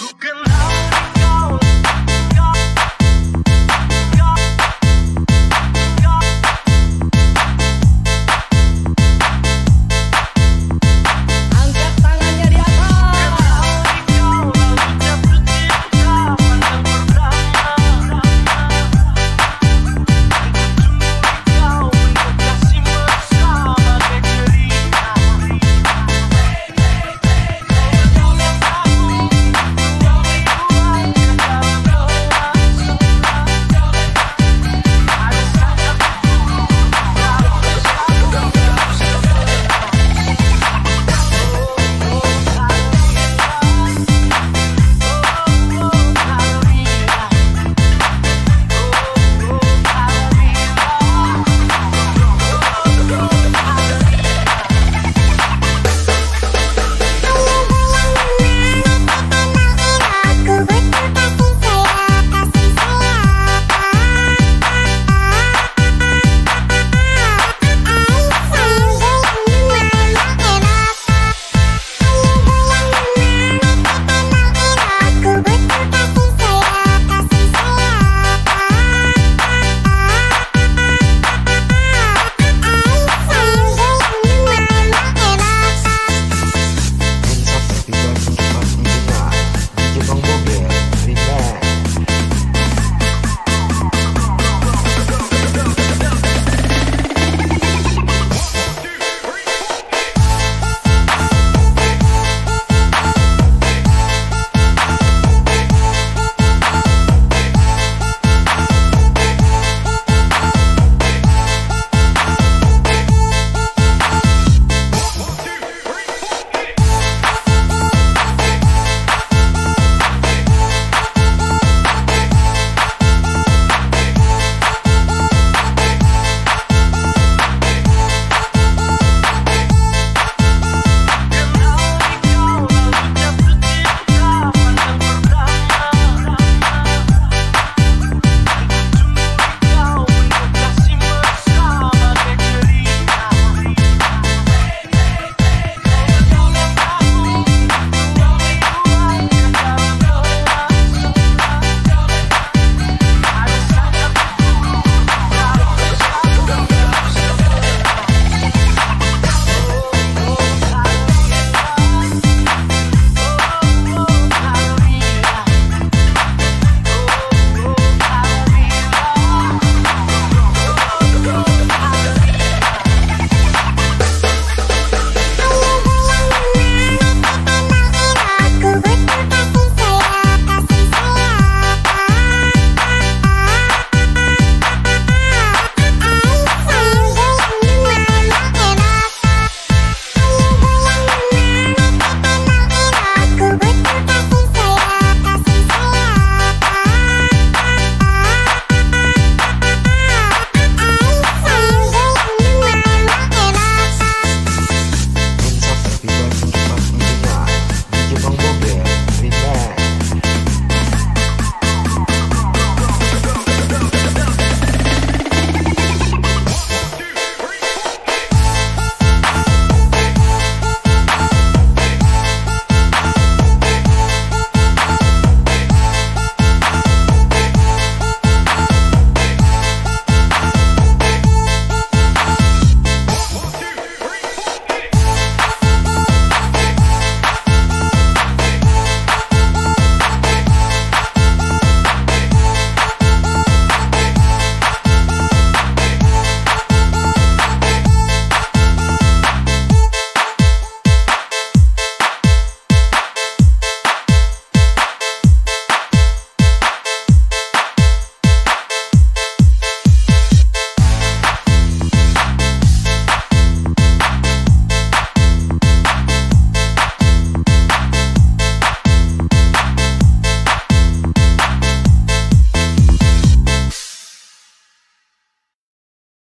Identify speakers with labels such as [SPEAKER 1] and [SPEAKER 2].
[SPEAKER 1] Who can love